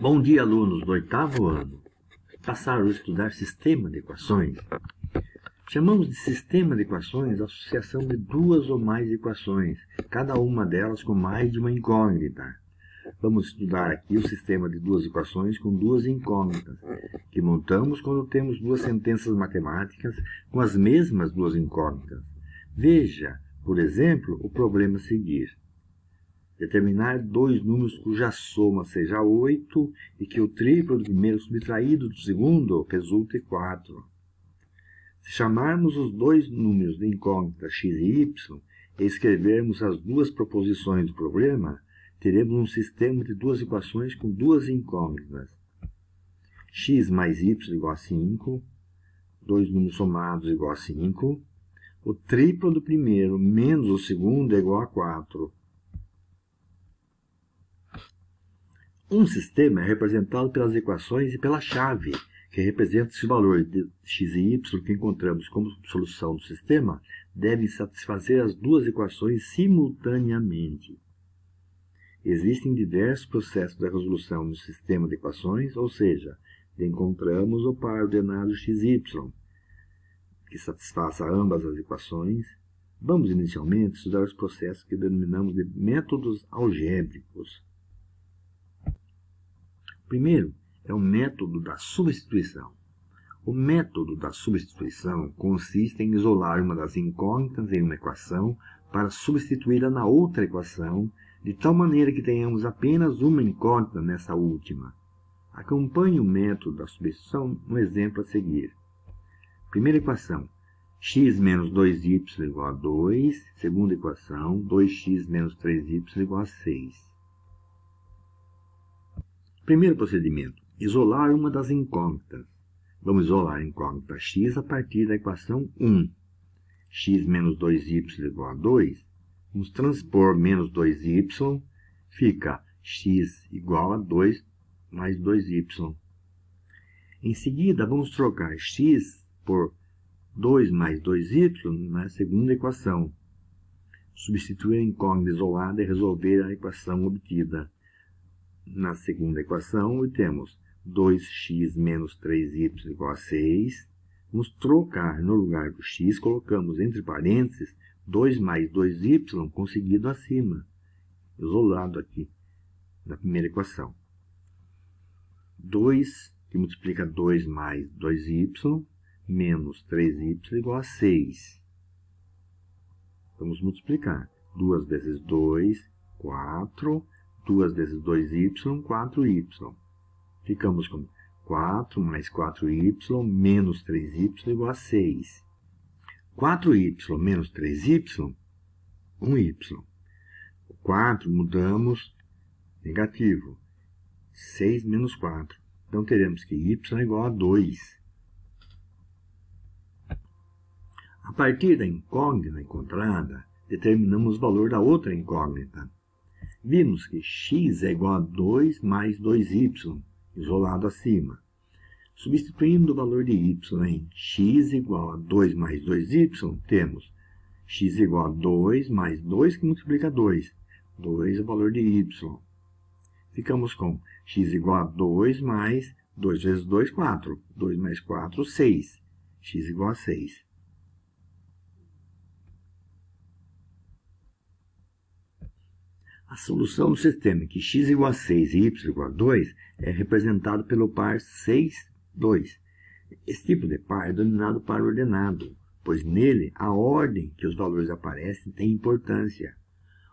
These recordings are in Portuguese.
Bom dia, alunos do oitavo ano. Passaram a estudar sistema de equações. Chamamos de sistema de equações a associação de duas ou mais equações, cada uma delas com mais de uma incógnita. Vamos estudar aqui o sistema de duas equações com duas incógnitas, que montamos quando temos duas sentenças matemáticas com as mesmas duas incógnitas. Veja, por exemplo, o problema a seguir. Determinar dois números cuja soma seja 8 e que o triplo do primeiro subtraído do segundo resulte 4. Se chamarmos os dois números de incógnita x e y e escrevermos as duas proposições do problema, teremos um sistema de duas equações com duas incógnitas. x mais y igual a 5, dois números somados igual a 5, o triplo do primeiro menos o segundo é igual a 4. Um sistema é representado pelas equações e pela chave, que representa se o valor de x e y que encontramos como solução do sistema devem satisfazer as duas equações simultaneamente. Existem diversos processos de resolução do sistema de equações, ou seja, encontramos o par ordenado xy, que satisfaça ambas as equações. Vamos inicialmente estudar os processos que denominamos de métodos algébricos. Primeiro é o método da substituição. O método da substituição consiste em isolar uma das incógnitas em uma equação para substituí-la na outra equação, de tal maneira que tenhamos apenas uma incógnita nessa última. Acompanhe o método da substituição no exemplo a seguir. Primeira equação, x menos 2y igual a 2. Segunda equação, 2x menos 3y igual a 6. Primeiro procedimento, isolar uma das incógnitas. Vamos isolar a incógnita x a partir da equação 1. x menos 2y igual a 2. Vamos transpor menos 2y, fica x igual a 2 mais 2y. Em seguida, vamos trocar x por 2 mais 2y na segunda equação. Substituir a incógnita isolada e resolver a equação obtida. Na segunda equação, temos 2x menos 3y igual a 6. Vamos trocar no lugar do x, colocamos entre parênteses 2 mais 2y conseguido acima, isolado aqui, na primeira equação. 2, que multiplica 2 mais 2y, menos 3y igual a 6. Vamos multiplicar. 2 vezes 2, 4. 2 vezes 2y, 4y. Ficamos com 4 mais 4y menos 3y igual a 6. 4y menos 3y, 1y. O 4 mudamos, negativo. 6 menos 4. Então, teremos que y é igual a 2. A partir da incógnita encontrada, determinamos o valor da outra incógnita. Vimos que x é igual a 2 mais 2y, isolado acima. Substituindo o valor de y em x igual a 2 mais 2y, temos x igual a 2 mais 2 que multiplica 2. 2 é o valor de y. Ficamos com x igual a 2 mais 2 vezes 2, 4. 2 mais 4, 6. x igual a 6. A solução do sistema em que x igual a 6 e y igual a 2 é representado pelo par 6, 2. Esse tipo de par é denominado par ordenado, pois nele a ordem que os valores aparecem tem importância.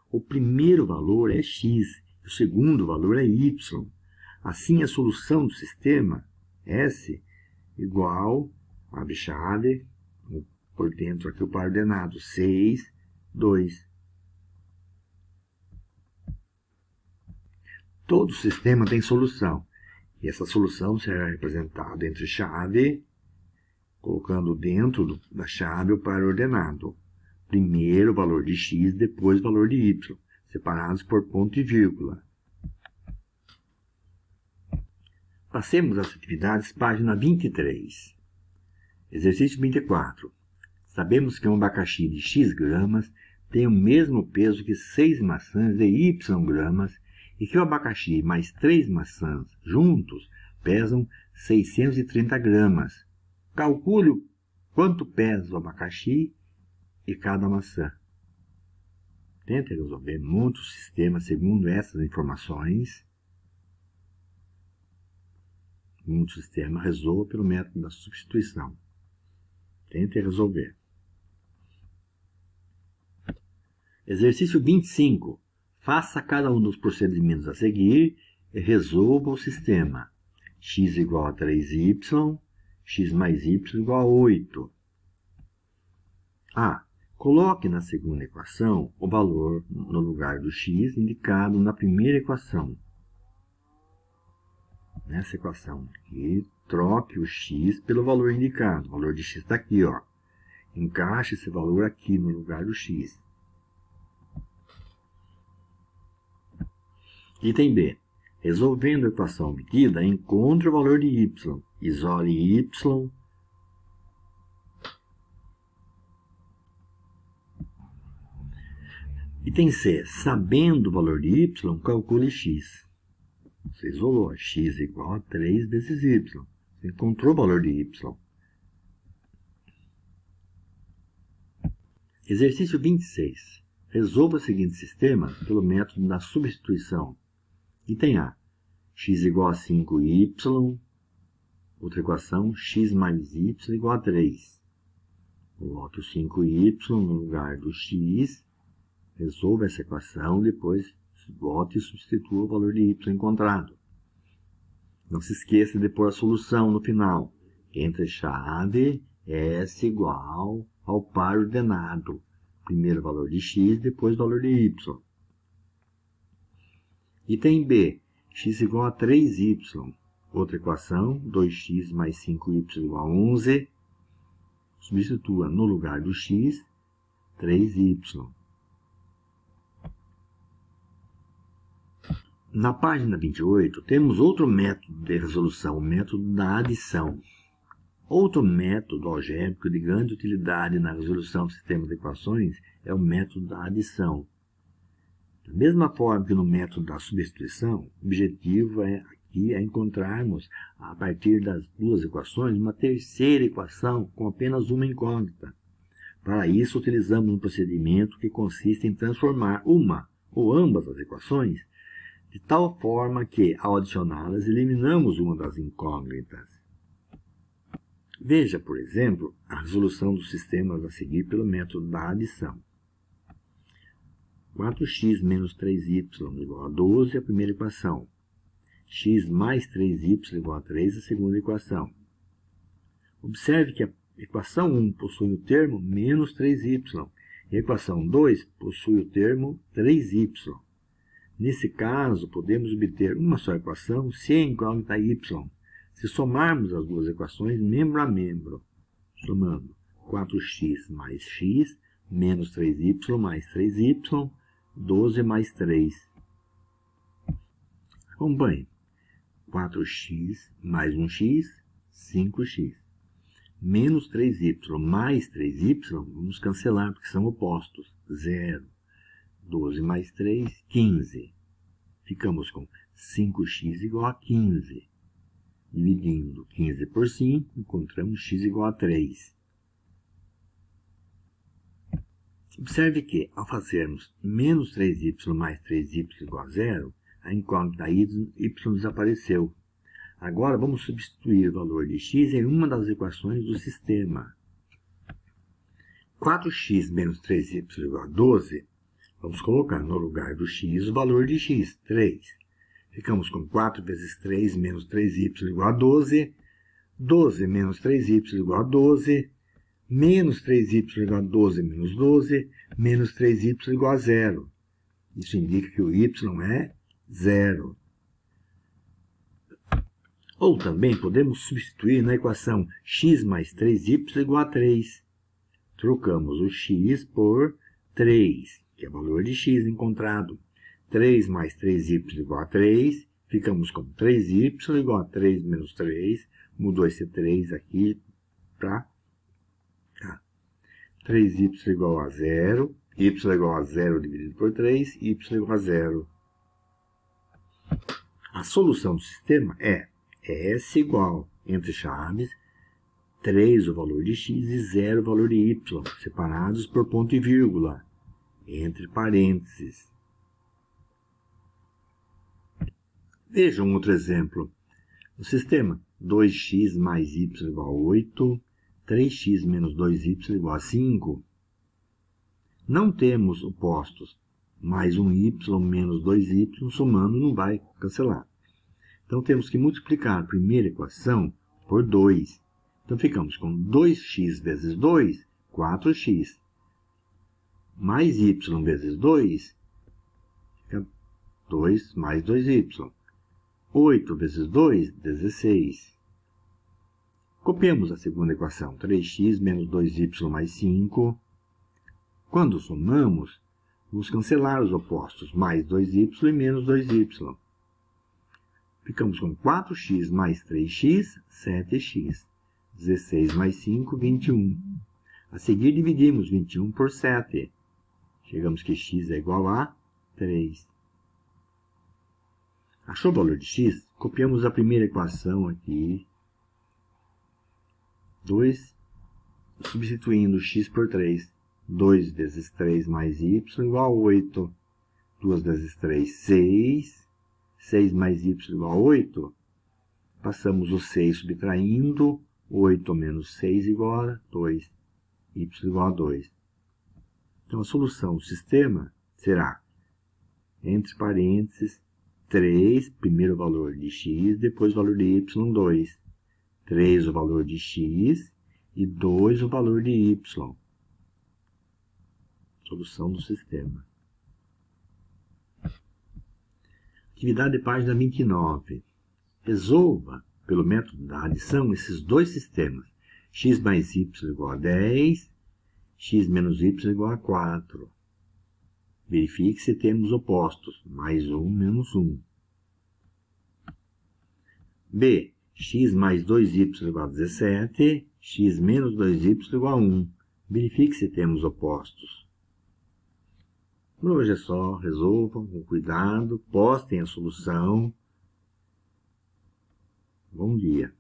O primeiro valor é x, o segundo valor é y. Assim, a solução do sistema S igual, abre chave, por dentro aqui o par ordenado, 6, 2. Todo sistema tem solução. E essa solução será representada entre chave, colocando dentro da chave o par ordenado. Primeiro o valor de x, depois o valor de y, separados por ponto e vírgula. Passemos às atividades, página 23. Exercício 24. Sabemos que um abacaxi de x gramas tem o mesmo peso que 6 maçãs de y gramas e que o abacaxi mais três maçãs juntos pesam 630 gramas. Calcule quanto pesa o abacaxi e cada maçã. Tente resolver, monte o sistema segundo essas informações. Monte o sistema, resolva pelo método da substituição. Tente resolver. Exercício 25. Faça cada um dos procedimentos a seguir e resolva o sistema. x igual a 3y, x mais y igual a 8. A. Coloque na segunda equação o valor no lugar do x indicado na primeira equação. Nessa equação aqui, troque o x pelo valor indicado. O valor de x está aqui, ó. Encaixe esse valor aqui no lugar do x. Item B. Resolvendo a equação obtida, encontre o valor de y. Isole y. Item C. Sabendo o valor de y, calcule x. Você isolou. x igual a 3 vezes y. Você encontrou o valor de y. Exercício 26. Resolva o seguinte sistema pelo método da substituição. Item A. x igual a 5y. Outra equação, x mais y igual a 3. Coloque o 5y no lugar do x. Resolva essa equação, depois volte e substitua o valor de y encontrado. Não se esqueça de pôr a solução no final. Entre chave S igual ao par ordenado. Primeiro valor de x, depois valor de y. Item B, x igual a 3y. Outra equação, 2x mais 5y igual a 11. Substitua no lugar do x, 3y. Na página 28, temos outro método de resolução, o método da adição. Outro método algébrico de grande utilidade na resolução do sistema de equações é o método da adição. Da mesma forma que no método da substituição, o objetivo é aqui é encontrarmos, a partir das duas equações, uma terceira equação com apenas uma incógnita. Para isso, utilizamos um procedimento que consiste em transformar uma ou ambas as equações de tal forma que, ao adicioná-las, eliminamos uma das incógnitas. Veja, por exemplo, a resolução dos sistemas a seguir pelo método da adição. 4x menos 3y igual a 12, a primeira equação. x mais 3y igual a 3, a segunda equação. Observe que a equação 1 possui o termo menos 3y, e a equação 2 possui o termo 3y. Nesse caso, podemos obter uma só equação se a incógnita y, se somarmos as duas equações membro a membro, somando 4x mais x menos 3y mais 3y 12 mais 3. Acompanhe. 4x mais 1x, 5x. Menos 3y mais 3y, vamos cancelar, porque são opostos. 0. 12 mais 3, 15. Ficamos com 5x igual a 15. Dividindo 15 por 5, encontramos x igual a 3. Observe que, ao fazermos menos 3y mais 3y igual a zero, a incógnita y desapareceu. Agora, vamos substituir o valor de x em uma das equações do sistema. 4x menos 3y igual a 12, vamos colocar no lugar do x o valor de x, 3. Ficamos com 4 vezes 3 menos 3y igual a 12. 12 menos 3y igual a 12 menos 3y igual a 12 menos 12, menos 3y igual a zero. Isso indica que o y é zero. Ou também podemos substituir na equação x mais 3y igual a 3. Trocamos o x por 3, que é o valor de x encontrado. 3 mais 3y igual a 3, ficamos com 3y igual a 3 menos 3, mudou esse 3 aqui para 3y igual a zero, y igual a zero dividido por 3, y igual a zero. A solução do sistema é S igual, entre chaves, 3 o valor de x e 0 o valor de y, separados por ponto e vírgula, entre parênteses. Veja um outro exemplo. O sistema 2x mais y igual a 8, 3x menos 2y igual a 5. Não temos opostos, mais um y menos 2y, somando não vai cancelar. Então temos que multiplicar a primeira equação por 2. Então ficamos com 2x vezes 2, 4x. Mais y vezes 2, fica 2 mais 2y. 8 vezes 2, 16. Copiamos a segunda equação, 3x menos 2y mais 5. Quando somamos, vamos cancelar os opostos, mais 2y e menos 2y. Ficamos com 4x mais 3x, 7x. 16 mais 5, 21. A seguir, dividimos 21 por 7. Chegamos que x é igual a 3. Achou o valor de x? Copiamos a primeira equação aqui. 2, substituindo x por 3. 2 vezes 3 mais y igual a 8. 2 vezes 3, 6. 6 mais y igual a 8. Passamos o 6 subtraindo. 8 menos 6 igual a 2. y igual a 2. Então, a solução do sistema será, entre parênteses, 3, primeiro valor de x, depois valor de y, 2. 3 o valor de x e 2 o valor de y. Solução do sistema. Atividade página 29. Resolva, pelo método da adição, esses dois sistemas. x mais y igual a 10, x menos y igual a 4. Verifique se temos opostos, mais 1 menos 1. B. x mais 2y igual a 17, x menos 2y igual a 1. Verifique se temos opostos. Por hoje é só, resolvam com cuidado, postem a solução. Bom dia.